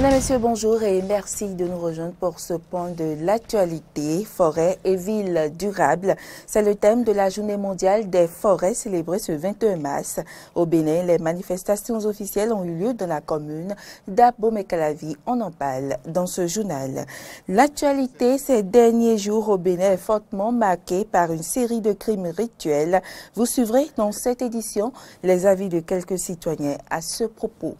Mesdames, Messieurs, bonjour et merci de nous rejoindre pour ce point de l'actualité, forêt et ville durable. C'est le thème de la journée mondiale des forêts célébrée ce 21 mars. Au Bénin, les manifestations officielles ont eu lieu dans la commune d'Abomey-Calavi. On en parle dans ce journal. L'actualité ces derniers jours au Bénin est fortement marquée par une série de crimes rituels. Vous suivrez dans cette édition les avis de quelques citoyens à ce propos.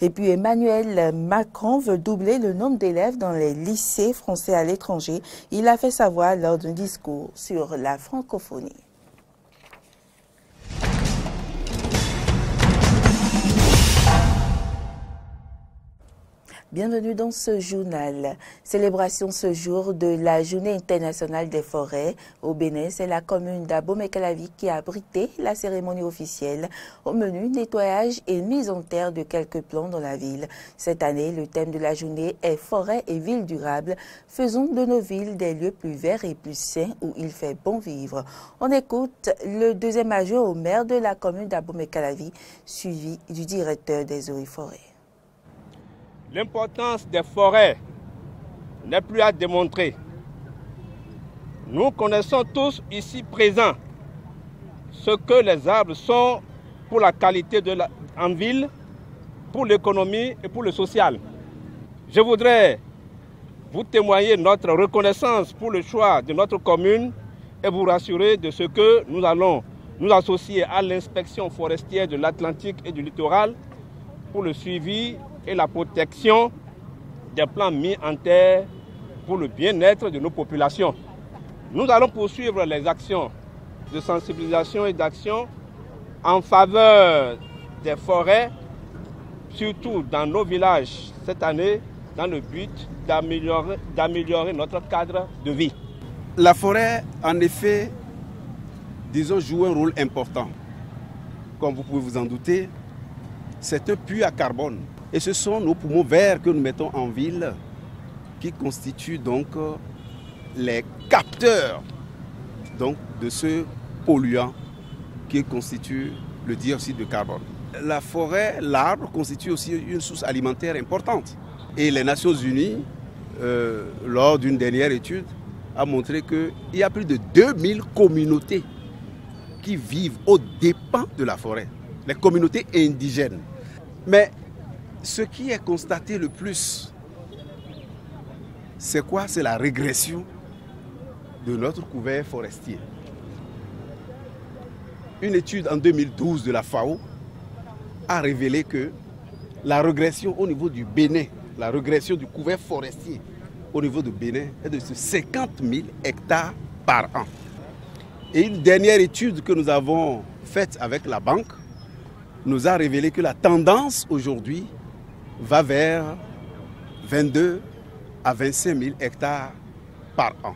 Et puis Emmanuel Macron veut doubler le nombre d'élèves dans les lycées français à l'étranger. Il a fait savoir lors d'un discours sur la francophonie. Bienvenue dans ce journal. Célébration ce jour de la Journée internationale des forêts. Au Bénin, c'est la commune d'Abomey-Calavi qui a abrité la cérémonie officielle. Au menu, nettoyage et mise en terre de quelques plants dans la ville. Cette année, le thème de la journée est forêt et ville durable. Faisons de nos villes des lieux plus verts et plus sains où il fait bon vivre. On écoute le deuxième adjoint au maire de la commune d'Abomey-Calavi, suivi du directeur des eaux et forêts. L'importance des forêts n'est plus à démontrer. Nous connaissons tous ici présents ce que les arbres sont pour la qualité en ville, pour l'économie et pour le social. Je voudrais vous témoigner notre reconnaissance pour le choix de notre commune et vous rassurer de ce que nous allons nous associer à l'inspection forestière de l'Atlantique et du littoral pour le suivi et la protection des plans mis en terre pour le bien-être de nos populations. Nous allons poursuivre les actions de sensibilisation et d'action en faveur des forêts, surtout dans nos villages cette année, dans le but d'améliorer notre cadre de vie. La forêt, en effet, disons, joue un rôle important. Comme vous pouvez vous en douter, c'est un puits à carbone. Et ce sont nos poumons verts que nous mettons en ville qui constituent donc les capteurs donc, de ce polluant qui constitue le dioxyde de carbone. La forêt, l'arbre constitue aussi une source alimentaire importante. Et les Nations Unies, euh, lors d'une dernière étude, a montré qu'il y a plus de 2000 communautés qui vivent aux dépens de la forêt, les communautés indigènes. Mais ce qui est constaté le plus, c'est quoi? C'est la régression de notre couvert forestier. Une étude en 2012 de la FAO a révélé que la régression au niveau du Bénin, la régression du couvert forestier au niveau du Bénin est de 50 000 hectares par an. Et une dernière étude que nous avons faite avec la banque nous a révélé que la tendance aujourd'hui va vers 22 à 25 000 hectares par an.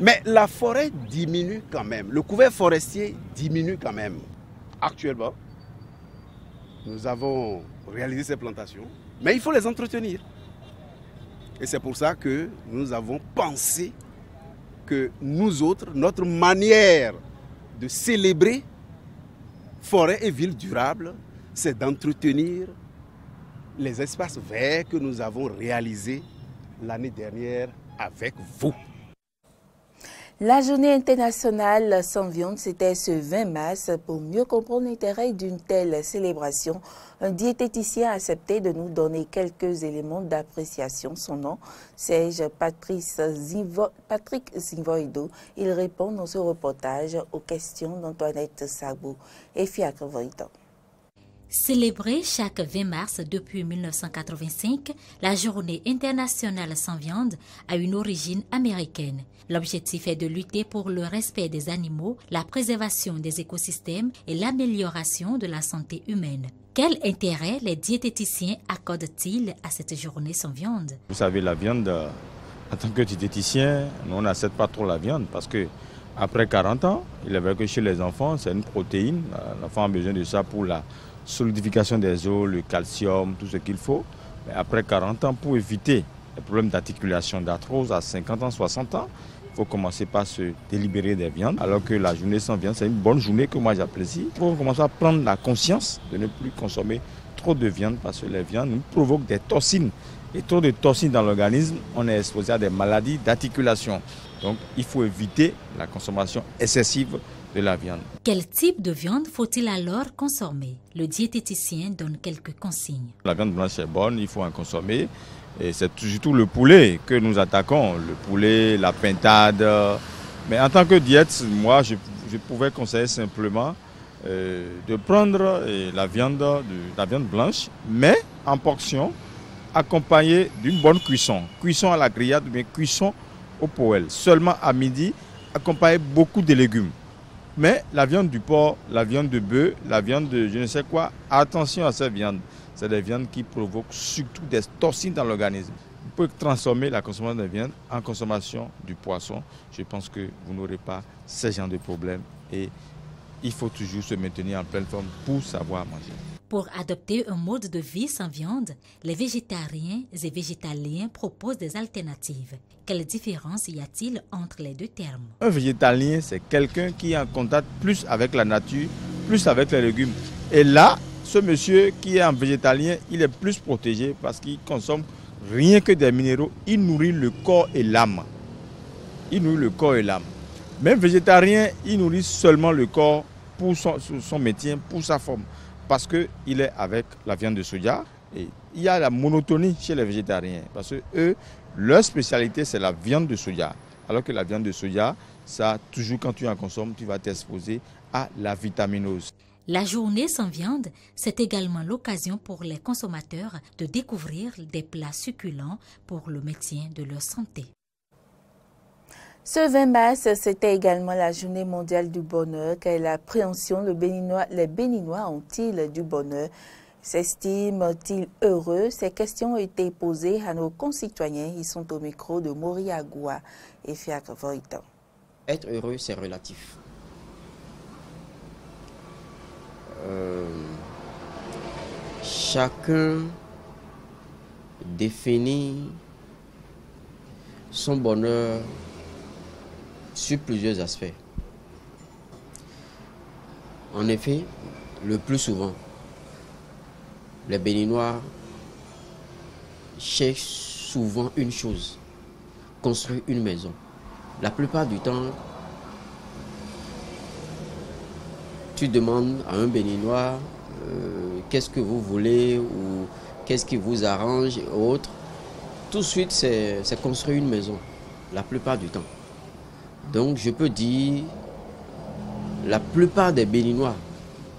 Mais la forêt diminue quand même, le couvert forestier diminue quand même. Actuellement, nous avons réalisé ces plantations, mais il faut les entretenir. Et c'est pour ça que nous avons pensé que nous autres, notre manière de célébrer forêt et ville durable, c'est d'entretenir les espaces verts que nous avons réalisés l'année dernière avec vous. La journée internationale sans viande, c'était ce 20 mars. Pour mieux comprendre l'intérêt d'une telle célébration, un diététicien a accepté de nous donner quelques éléments d'appréciation. Son nom, c'est Patrick Zinvoido. Il répond dans ce reportage aux questions d'Antoinette Sabou et Fiacre Voidan. Célébrée chaque 20 mars depuis 1985, la journée internationale sans viande a une origine américaine. L'objectif est de lutter pour le respect des animaux, la préservation des écosystèmes et l'amélioration de la santé humaine. Quel intérêt les diététiciens accordent-ils à cette journée sans viande? Vous savez, la viande, en tant que diététicien, on n'accepte pas trop la viande parce que après 40 ans, il est vrai que chez les enfants, c'est une protéine. L'enfant a besoin de ça pour la solidification des os, le calcium, tout ce qu'il faut. Mais après 40 ans, pour éviter les problèmes d'articulation, d'arthrose à 50 ans, 60 ans, il faut commencer par se délibérer des viandes. Alors que la journée sans viande, c'est une bonne journée que moi j'apprécie. Il faut commencer à prendre la conscience de ne plus consommer trop de viande parce que les viandes nous provoquent des toxines. Et trop de toxines dans l'organisme, on est exposé à des maladies d'articulation. Donc il faut éviter la consommation excessive de la viande. Quel type de viande faut-il alors consommer? Le diététicien donne quelques consignes. La viande blanche est bonne, il faut en consommer. Et c'est surtout le poulet que nous attaquons, le poulet, la pintade. Mais en tant que diète, moi, je, pouvais conseiller simplement euh, de prendre euh, la, viande, la viande blanche, mais en portion, accompagnée d'une bonne cuisson. Cuisson à la grillade, mais cuisson au poêle. Seulement à midi, accompagné beaucoup de légumes. Mais la viande du porc, la viande de bœuf, la viande de je ne sais quoi, attention à cette viande. C'est des viandes qui provoquent surtout des toxines dans l'organisme. Vous pouvez transformer la consommation de viande en consommation du poisson. Je pense que vous n'aurez pas ce genre de problème et il faut toujours se maintenir en pleine forme pour savoir manger. Pour adopter un mode de vie sans viande, les végétariens et végétaliens proposent des alternatives. Quelle différence y a-t-il entre les deux termes? Un végétalien, c'est quelqu'un qui est en contact plus avec la nature, plus avec les légumes. Et là, ce monsieur qui est un végétalien, il est plus protégé parce qu'il consomme rien que des minéraux. Il nourrit le corps et l'âme. Il nourrit le corps et l'âme. Même végétarien, il nourrit seulement le corps pour son, son métier, pour sa forme parce qu'il est avec la viande de soja. Et il y a la monotonie chez les végétariens parce que eux, leur spécialité, c'est la viande de soja. Alors que la viande de soja, ça, toujours quand tu en consommes, tu vas t'exposer à la vitaminose. La journée sans viande, c'est également l'occasion pour les consommateurs de découvrir des plats succulents pour le maintien de leur santé. Ce 20 mars, c'était également la journée mondiale du bonheur. Quelle appréhension les Béninois ont-ils du bonheur? S'estiment-ils heureux? Ces questions ont été posées à nos concitoyens. Ils sont au micro de Moriagua et Fiacre Voitan. Être heureux, c'est relatif. Euh, chacun définit son bonheur sur plusieurs aspects. En effet, le plus souvent, les Béninois cherchent souvent une chose, construire une maison. La plupart du temps, tu demandes à un Béninois euh, qu'est-ce que vous voulez ou qu'est-ce qui vous arrange et autres. Tout de suite, c'est construire une maison, la plupart du temps. Donc je peux dire, la plupart des Béninois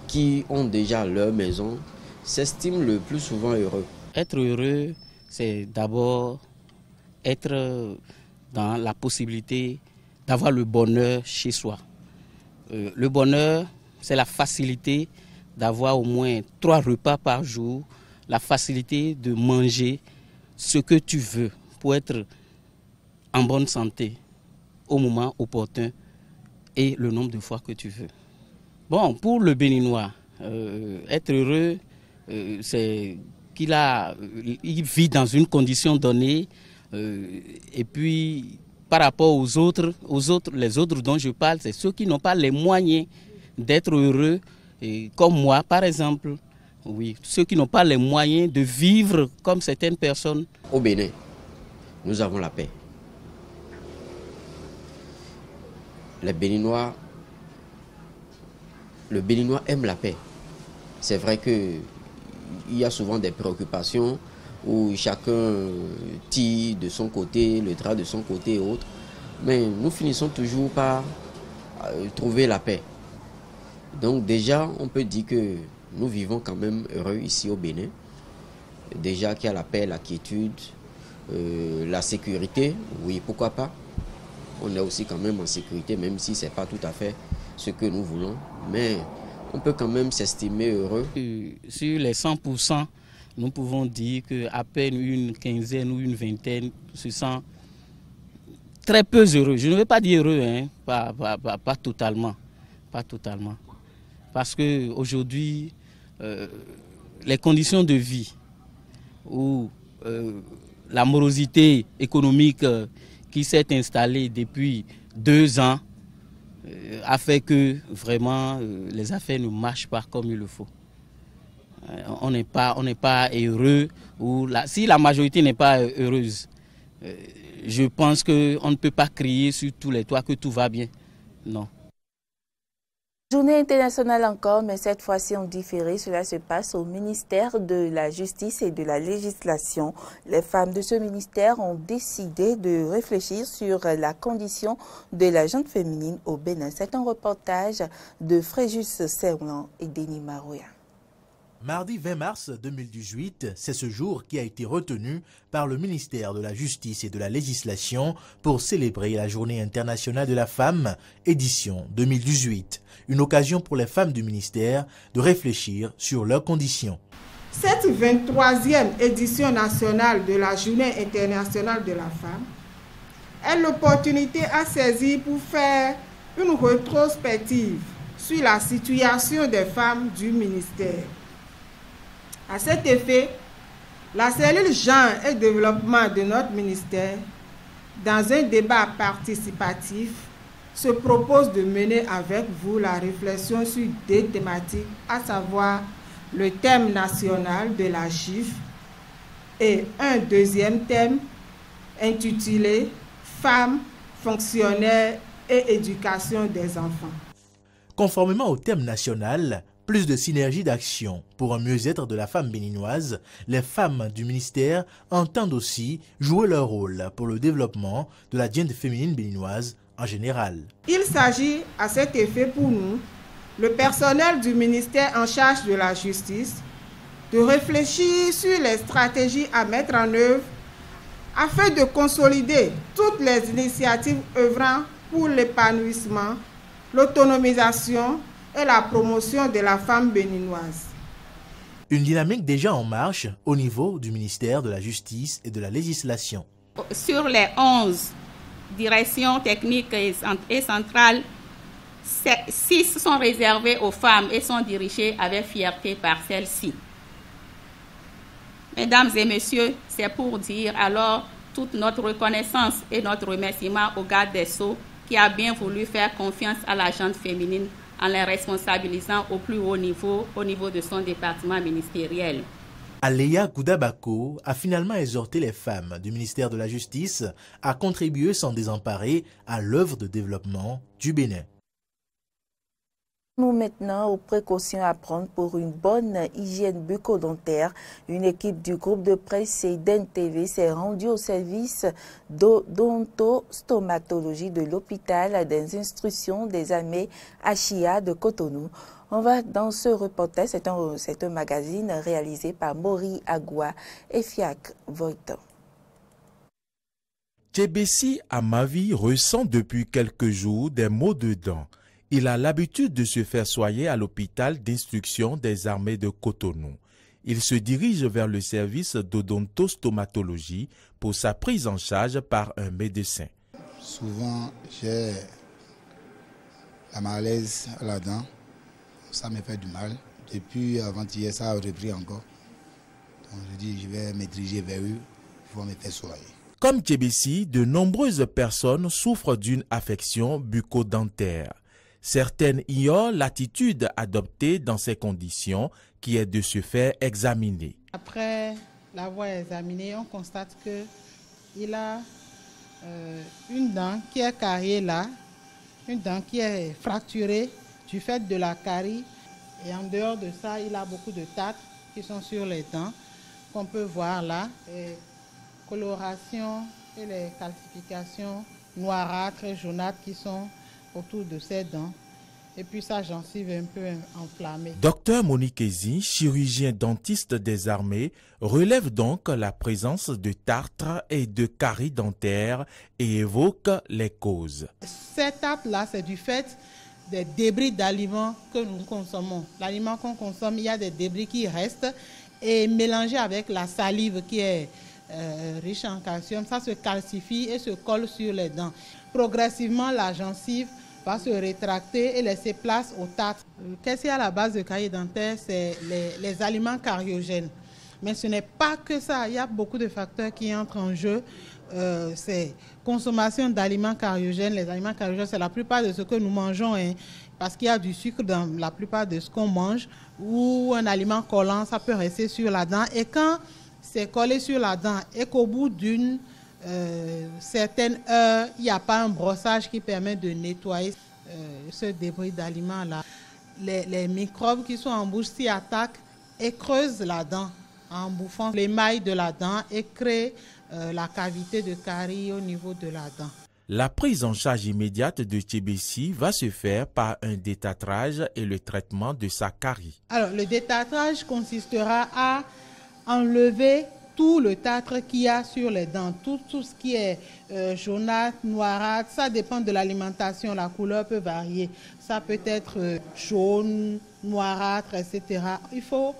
qui ont déjà leur maison s'estiment le plus souvent heureux. Être heureux, c'est d'abord être dans la possibilité d'avoir le bonheur chez soi. Euh, le bonheur, c'est la facilité d'avoir au moins trois repas par jour, la facilité de manger ce que tu veux pour être en bonne santé au moment opportun et le nombre de fois que tu veux. Bon, pour le Béninois, euh, être heureux, euh, c'est qu'il a, il vit dans une condition donnée, euh, et puis par rapport aux autres, aux autres, les autres dont je parle, c'est ceux qui n'ont pas les moyens d'être heureux, comme moi par exemple. Oui, ceux qui n'ont pas les moyens de vivre comme certaines personnes. Au Bénin, nous avons la paix. Les Béninois, le Béninois aime la paix. C'est vrai qu'il y a souvent des préoccupations où chacun tire de son côté, le drap de son côté et autres. Mais nous finissons toujours par euh, trouver la paix. Donc déjà, on peut dire que nous vivons quand même heureux ici au Bénin. Déjà qu'il y a la paix, la quiétude, euh, la sécurité, oui, pourquoi pas on est aussi quand même en sécurité, même si ce n'est pas tout à fait ce que nous voulons. Mais on peut quand même s'estimer heureux. Sur les 100%, nous pouvons dire qu'à peine une quinzaine ou une vingtaine se sent très peu heureux. Je ne veux pas dire heureux, hein, pas, totalement. Pas. Parce qu'aujourd'hui, euh, les conditions de vie ou euh, la morosité économique euh, qui s'est installé depuis deux ans euh, a fait que vraiment euh, les affaires ne marchent pas comme il le faut. on n'est pas, pas heureux, ou si la majorité n'est pas heureuse, je pense qu'on ne peut pas crier sur tous les toits que tout va bien. Non. Journée internationale encore, mais cette fois-ci en différé. Cela se passe au ministère de la Justice et de la Législation. Les femmes de ce ministère ont décidé de réfléchir sur la condition de la gente féminine au Bénin. C'est un reportage de Fréjus Serlan et Denis Marouya. Mardi 20 mars 2018, c'est ce jour qui a été retenu par le ministère de la Justice et de la Législation pour célébrer la Journée internationale de la femme, édition 2018. Une occasion pour les femmes du ministère de réfléchir sur leurs conditions. Cette 23e édition nationale de la Journée internationale de la femme est l'opportunité à saisir pour faire une rétrospective sur la situation des femmes du ministère à cet effet, la cellule genre et développement de notre ministère, dans un débat participatif, se propose de mener avec vous la réflexion sur deux thématiques, à savoir le thème national de la chiffre et un deuxième thème intitulé Femmes, fonctionnaires et éducation des enfants. Conformément au thème national, plus de synergie d'action pour un mieux-être de la femme béninoise, les femmes du ministère entendent aussi jouer leur rôle pour le développement de la diète féminine béninoise en général. Il s'agit à cet effet pour nous, le personnel du ministère en charge de la justice, de réfléchir sur les stratégies à mettre en œuvre afin de consolider toutes les initiatives œuvrant pour l'épanouissement, l'autonomisation et la promotion de la femme béninoise. Une dynamique déjà en marche au niveau du ministère de la Justice et de la Législation. Sur les 11 directions techniques et centrales, 6 sont réservées aux femmes et sont dirigées avec fierté par celles-ci. Mesdames et messieurs, c'est pour dire alors toute notre reconnaissance et notre remerciement au garde des Sceaux qui a bien voulu faire confiance à la gente féminine en les responsabilisant au plus haut niveau, au niveau de son département ministériel. Aléa Goudabako a finalement exhorté les femmes du ministère de la Justice à contribuer sans désemparer à l'œuvre de développement du Bénin. Nous maintenant aux précautions à prendre pour une bonne hygiène bucco-dentaire. Une équipe du groupe de presse CEDEN TV s'est rendue au service d'odontostomatologie de l'hôpital des instructions des armées Achia de Cotonou. On va dans ce reportage, c'est un, magazine réalisé par Maury Agua et Fiac Voitan. Tchébessi Amavi ressent depuis quelques jours des maux de dents. Il a l'habitude de se faire soigner à l'hôpital d'instruction des armées de Cotonou. Il se dirige vers le service d'odontostomatologie pour sa prise en charge par un médecin. Souvent, j'ai la malaise à la dent. Ça me fait du mal. Depuis avant-hier, ça a repris encore. Donc je dis, je vais me diriger vers eux pour me faire soigner. Comme Tchébissi, de nombreuses personnes souffrent d'une affection bucco-dentaire. Certaines ignorent l'attitude adoptée dans ces conditions qui est de se faire examiner. Après l'avoir examiné, on constate qu'il a euh, une dent qui est carriée là, une dent qui est fracturée du fait de la carie. Et en dehors de ça, il a beaucoup de taches qui sont sur les dents, qu'on peut voir là. Et coloration et les calcifications noirâtres et jaunâtres qui sont autour de ses dents. Et puis sa gencive est un peu enflammée. Docteur Monique Ezi, chirurgien dentiste des armées, relève donc la présence de tartre et de caries dentaires et évoque les causes. Ces tartres-là, c'est du fait des débris d'aliments que nous consommons. L'aliment qu'on consomme, il y a des débris qui restent et mélangé avec la salive qui est euh, riche en calcium, ça se calcifie et se colle sur les dents. Progressivement, la gencive va se rétracter et laisser place aux tartres. Qu'est-ce qu'il y a à la base de cahier dentaire C'est les, aliments cariogènes. Mais ce n'est pas que ça. Il y a beaucoup de facteurs qui entrent en jeu. Euh, c'est consommation d'aliments cariogènes. Les aliments cariogènes, c'est la plupart de ce que nous mangeons, hein, parce qu'il y a du sucre dans la plupart de ce qu'on mange, ou un aliment collant, ça peut rester sur la dent. Et quand c'est collé sur la dent et qu'au bout d'une euh, certaine heure, il n'y a pas un brossage qui permet de nettoyer euh, ce débris d'aliments-là, les, les microbes qui sont en bouche s'y attaquent et creusent la dent en bouffant l'émail de la dent et créent euh, la cavité de carie au niveau de la dent. La prise en charge immédiate de TBC va se faire par un détatrage et le traitement de sa carie. Alors, le détatrage consistera à enlever tout le tartre qu'il y a sur les dents, tout, tout ce qui est euh, jaunâtre, noirâtre, ça dépend de l'alimentation, la couleur peut varier. Ça peut être euh, jaune, noirâtre, etc. Il faut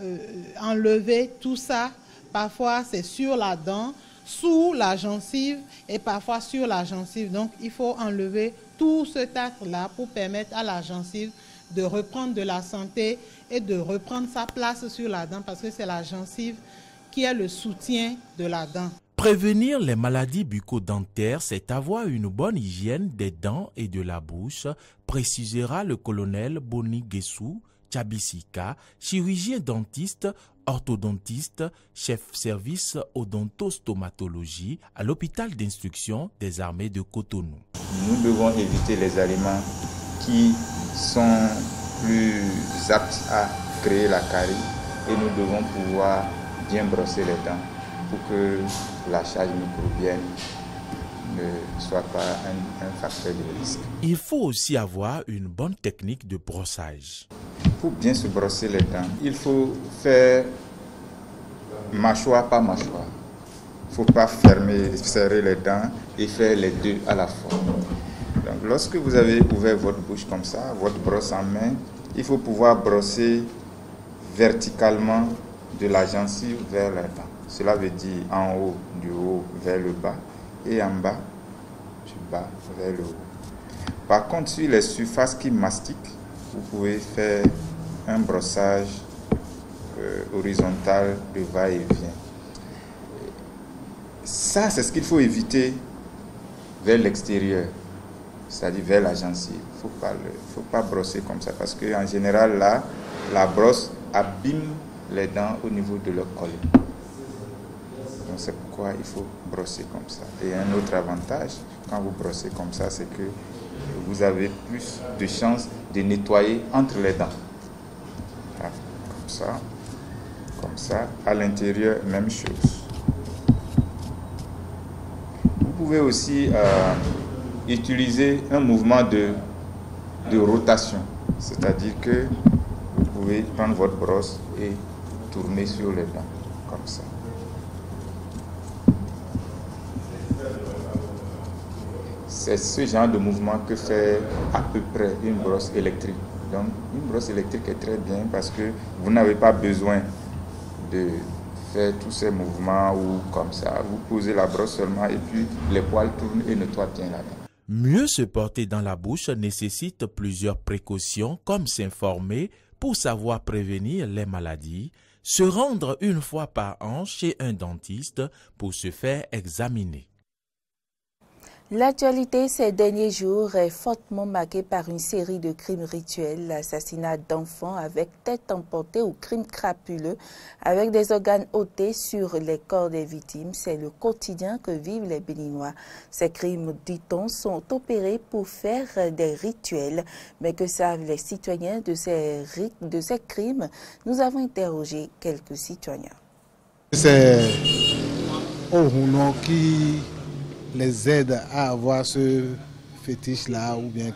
euh, enlever tout ça. Parfois, c'est sur la dent, sous la gencive et parfois sur la gencive. Donc, il faut enlever tout ce tartre-là pour permettre à la gencive de reprendre de la santé et de reprendre sa place sur la dent parce que c'est la gencive qui est le soutien de la dent. Prévenir les maladies bucco-dentaires, c'est avoir une bonne hygiène des dents et de la bouche, précisera le colonel Boni Gessou Chabisika, chirurgien dentiste, orthodontiste, chef service odontostomatologie à l'hôpital d'instruction des armées de Cotonou. Nous devons éviter les aliments qui sont plus aptes à créer la carie et nous devons pouvoir bien brosser les dents pour que la charge microbienne ne soit pas un, un, facteur de risque. Il faut aussi avoir une bonne technique de brossage. Pour bien se brosser les dents, il faut faire mâchoire par mâchoire. Il ne faut pas fermer, serrer les dents et faire les deux à la fois. Donc lorsque vous avez ouvert votre bouche comme ça, votre brosse en main, il faut pouvoir brosser verticalement de la gencive vers la dent. Cela veut dire en haut, du haut vers le bas et en bas, du bas vers le haut. Par contre, sur les surfaces qui mastiquent, vous pouvez faire un brossage euh, horizontal de va-et-vient. Ça, c'est ce qu'il faut éviter vers l'extérieur, c'est-à-dire vers la gencive. Il ne faut pas brosser comme ça parce qu'en général, là, la brosse abîme les dents au niveau de leur colonne. Donc c'est pourquoi il faut brosser comme ça. Et un autre avantage, quand vous brossez comme ça, c'est que vous avez plus de chances de nettoyer entre les dents. Comme ça, comme ça. À l'intérieur, même chose. Vous pouvez aussi euh, utiliser un mouvement de, de rotation. C'est-à-dire que vous pouvez prendre votre brosse et tourner sur les dents, comme ça. C'est ce genre de mouvement que fait à peu près une brosse électrique. Donc une brosse électrique est très bien parce que vous n'avez pas besoin de faire tous ces mouvements ou comme ça. Vous posez la brosse seulement et puis les poils tournent et nettoient bien la dent. Mieux se porter dans la bouche nécessite plusieurs précautions comme s'informer pour savoir prévenir les maladies, se rendre une fois par an chez un dentiste pour se faire examiner. L'actualité ces derniers jours est fortement marquée par une série de crimes rituels, l'assassinat d'enfants avec tête emportée ou crimes crapuleux avec des organes ôtés sur les corps des victimes. C'est le quotidien que vivent les Béninois. Ces crimes, dit-on, sont opérés pour faire des rituels. Mais que savent les citoyens de ces, de ces crimes? Nous avons interrogé quelques citoyens. C'est qui les aide à avoir ce fétiche-là, ou bien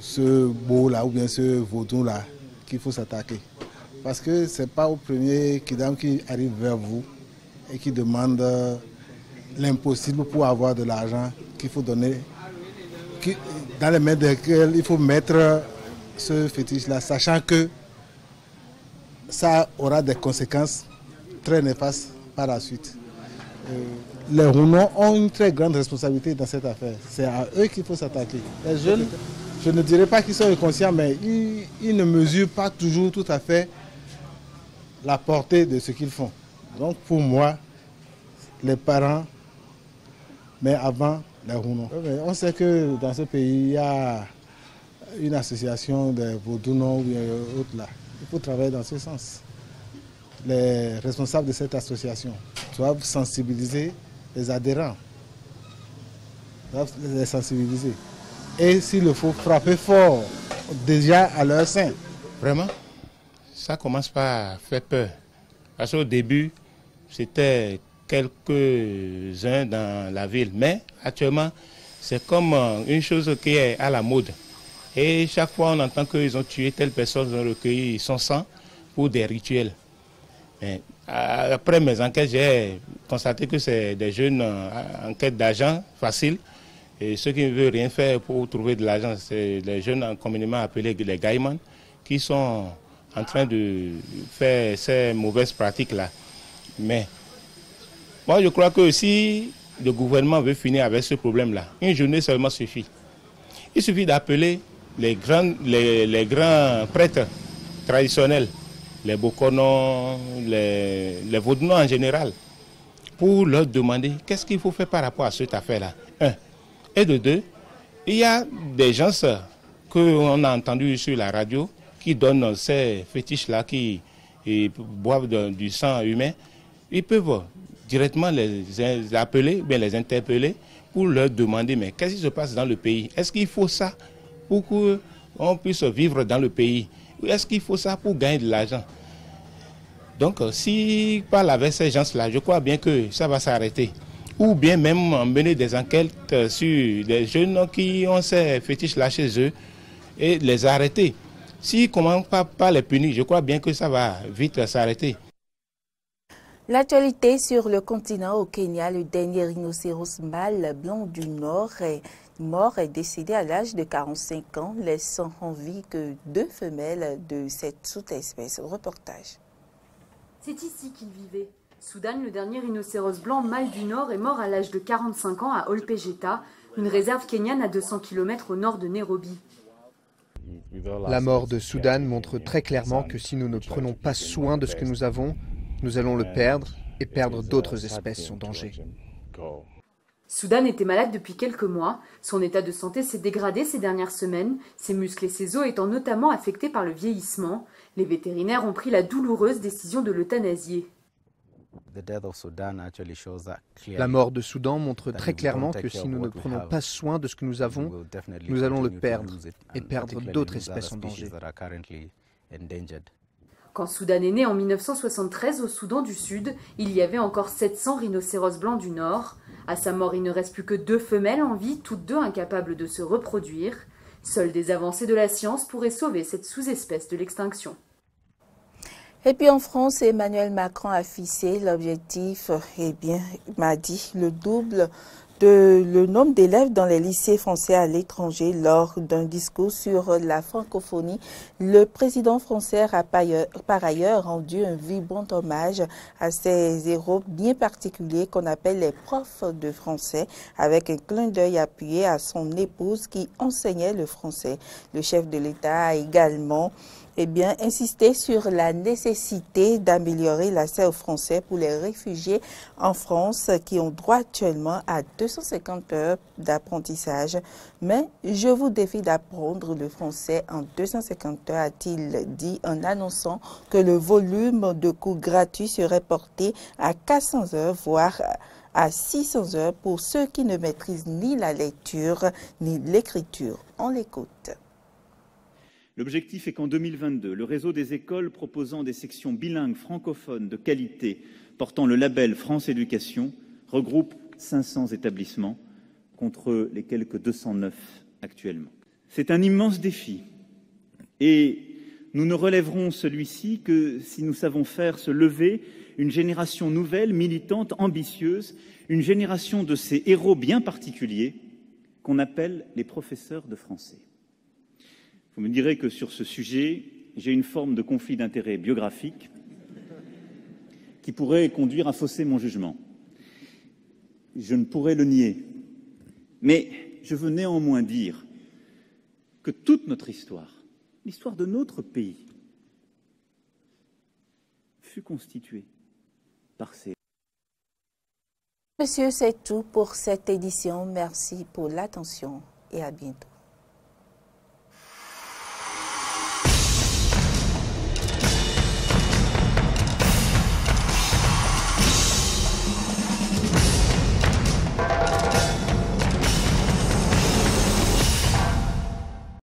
ce beau-là, ou bien ce vaudou-là qu'il faut s'attaquer. Parce que ce n'est pas au premier kidam qui arrive vers vous et qui demande l'impossible pour avoir de l'argent qu'il faut donner, dans les mains desquelles il faut mettre ce fétiche-là, sachant que ça aura des conséquences très néfastes par la suite. Les Rounons ont une très grande responsabilité dans cette affaire. C'est à eux qu'il faut s'attaquer. Les jeunes, je ne dirais pas qu'ils sont inconscients, mais ils, ils, ne mesurent pas toujours tout à fait la portée de ce qu'ils font. Donc pour moi, les parents, mais avant les Rounon. On sait que dans ce pays, il y a une association de Vaudounon ou autre là. Il faut travailler dans ce sens. Les responsables de cette association doivent sensibiliser les adhérents, doivent les sensibiliser. Et s'il le faut, frapper fort, déjà à leur sein. Vraiment, ça commence par faire peur. Parce qu'au début, c'était quelques-uns dans la ville. Mais actuellement, c'est comme euh, une chose qui est à la mode. Et chaque fois, on entend qu'ils ont tué telle personne, ils ont recueilli son sang pour des rituels. Après mes enquêtes, j'ai constaté que c'est des jeunes euh, en quête d'argent facile. Et ceux qui ne veulent rien faire pour trouver de l'argent, c'est les jeunes communément appelés les gaïmans qui sont en train de faire ces mauvaises pratiques-là. Mais moi, je crois que si le gouvernement veut finir avec ce problème-là, une journée seulement suffit. Il suffit d'appeler les, grands prêtres traditionnels, les Bokonon, les, les en général, pour leur demander qu'est-ce qu'il faut faire par rapport à cette affaire-là. Un. Et de deux, il y a des gens qu'on a entendus sur la radio qui donnent ces fétiches-là, qui boivent du sang humain. Ils peuvent directement les appeler, bien les interpeller pour leur demander mais qu'est-ce qui se passe dans le pays? Est-ce qu'il faut ça pour qu'on puisse vivre dans le pays? Est-ce qu'il faut ça pour gagner de l'argent? Donc si parle avec ces gens-là, je crois bien que ça va s'arrêter. Ou bien même mener des enquêtes sur des jeunes qui ont ces fétiches-là chez eux et les arrêter. S'ils ne commencent pas par les punir, je crois bien que ça va vite s'arrêter. L'actualité sur le continent au Kenya, le dernier rhinocéros mâle blanc du Nord est mort et décédé à l'âge de 45 ans, laissant en vie que deux femelles de cette sous-espèce. Reportage. C'est ici qu'il vivait. Soudan, le dernier rhinocéros blanc mâle du Nord est mort à l'âge de 45 ans à Olpejeta, une réserve kenyane à 200 km au nord de Nairobi. La mort de Soudan montre très clairement que si nous ne prenons pas soin de ce que nous avons, nous allons le perdre et perdre d'autres espèces en danger. Soudan était malade depuis quelques mois. Son état de santé s'est dégradé ces dernières semaines, ses muscles et ses os étant notamment affectés par le vieillissement. Les vétérinaires ont pris la douloureuse décision de l'euthanasier. La mort de Soudan montre très clairement que si nous ne prenons pas soin de ce que nous avons, nous allons le perdre et perdre d'autres espèces en danger. Quand Soudan est né en 1973 au Soudan du Sud, il y avait encore 700 rhinocéros blancs du Nord. À sa mort, il ne reste plus que deux femelles en vie, toutes deux incapables de se reproduire. Seules des avancées de la science pourraient sauver cette sous-espèce de l'extinction. Et puis en France, Emmanuel Macron a fixé l'objectif, eh bien, m'a dit, le double de le nombre d'élèves dans les lycées français à l'étranger lors d'un discours sur la francophonie. Le président français a par ailleurs rendu un vibrant hommage à ces héros bien particuliers qu'on appelle les profs de français avec un clin d'œil appuyé à son épouse qui enseignait le français. Le chef de l'État a également eh bien, insister sur la nécessité d'améliorer l'accès au français pour les réfugiés en France qui ont droit actuellement à 250 heures d'apprentissage. Mais je vous défie d'apprendre le français en 250 heures, a-t-il dit en annonçant que le volume de cours gratuits serait porté à 400 heures, voire à 600 heures pour ceux qui ne maîtrisent ni la lecture ni l'écriture. On l'écoute. L'objectif est qu'en 2022, le réseau des écoles proposant des sections bilingues francophones de qualité portant le label France Éducation regroupe 500 établissements contre les quelques 209 actuellement. C'est un immense défi et nous ne relèverons celui-ci que si nous savons faire se lever une génération nouvelle, militante, ambitieuse, une génération de ces héros bien particuliers qu'on appelle les professeurs de français. Vous me direz que sur ce sujet, j'ai une forme de conflit d'intérêts biographique qui pourrait conduire à fausser mon jugement. Je ne pourrais le nier. Mais je veux néanmoins dire que toute notre histoire, l'histoire de notre pays, fut constitué par ces... Monsieur, c'est tout pour cette édition. Merci pour l'attention et à bientôt.